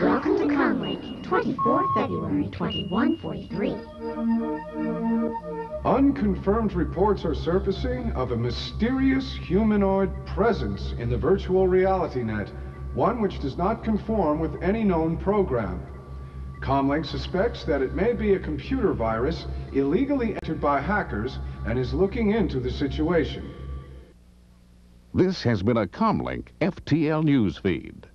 Welcome to Comlink, 24 February 2143. Unconfirmed reports are surfacing of a mysterious humanoid presence in the virtual reality net, one which does not conform with any known program. Comlink suspects that it may be a computer virus illegally entered by hackers and is looking into the situation. This has been a Comlink FTL news feed.